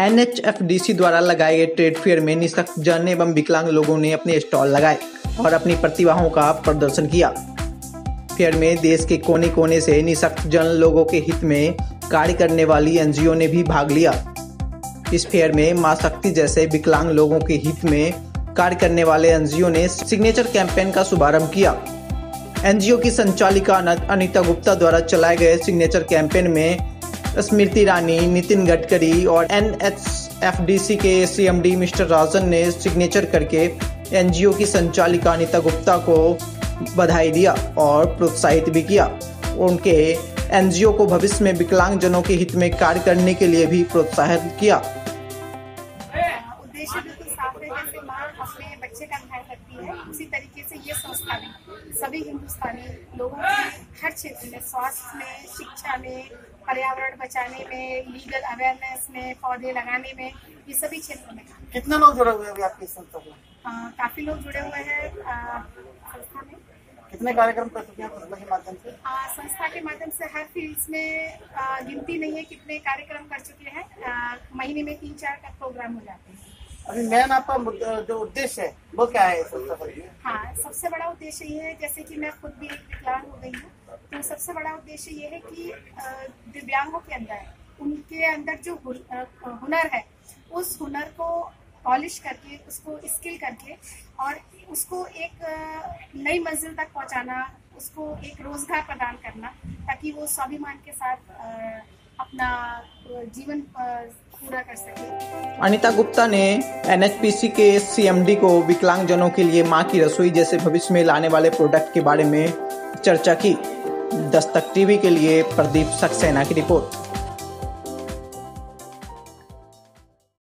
NHFDC द्वारा लगाए गए ट्रेड फेयर में निशक्त जन एवं विकलांग लोगों ने अपने स्टॉल लगाए और अपनी प्रतिभाओं का प्रदर्शन किया। फेयर में देश के कोने कोने से निशक्त जन लोगों के हित में कार्य करने वाली एनजीओ ने भी भाग लिया। इस फेयर में माँ शक्ति जैसे विकलांग लोगों के हित में कार्य करने वाले एनजीओ ने सिग्नेचर कैंपेन का शुभारंभ किया। एनजीओ की संचालिका अनिता गुप्ता द्वारा चलाए गए सिग्नेचर कैंपेन में स्मृति ईरानी, नितिन गडकरी और एन के सीएमडी मिस्टर राजन ने सिग्नेचर करके एनजीओ की संचालिका अनिता गुप्ता को बधाई दिया और प्रोत्साहित भी किया। उनके एनजीओ को भविष्य में विकलांगजनों के हित में कार्य करने के लिए भी प्रोत्साहित किया उद्देश्य बिल्कुल साफ़ है जैसे माँ अपने बच्चे का ख्याल रखती है। उसी तरीके से ये संस्था भी सभी हिंदुस्तानी लोगों के हर क्षेत्र में स्वास्थ्य में शिक्षा में पर्यावरण बचाने में लीगल अवेयरनेस में पौधे लगाने में ये सभी क्षेत्रों में। कितने लोग जुड़े हुए हैं आपकी संस्था में काफ़ी लोग जुड़े हुए हैं संस्था में। कितने कार्यक्रम कर चुके हैं संस्था के माध्यम से? संस्था के माध्यम से हर फ़ील्ड में गिनती नहीं है कितने कार्यक्रम कर चुके हैं। महीने में तीन चार का प्रोग्राम हो जाते हैं। अभी मेन आपका जो उद्देश्य है, वो क्या है हाँ सबसे बड़ा उद्देश्य ये है, जैसे कि मैं खुद भी विकलांग हो गई हूँ तो सबसे बड़ा उद्देश्य ये है कि दिव्यांगों के अंदर, उनके अंदर जो हुनर है, उस हुनर को पॉलिश करके, उसको स्किल करके और उसको एक नई मंजिल तक पहुंचाना, उसको एक रोज़गार प्रदान करना, ताकि वो स्वाभिमान के साथ अपना जीवन पूरा कर सके। अनिता गुप्ता ने एनएचपीसी के सीएमडी को विकलांग जनों के लिए माँ की रसोई जैसे भविष्य में लाने वाले प्रोडक्ट के बारे में चर्चा की। दस्तक टीवी के लिए प्रदीप सक्सेना की रिपोर्ट।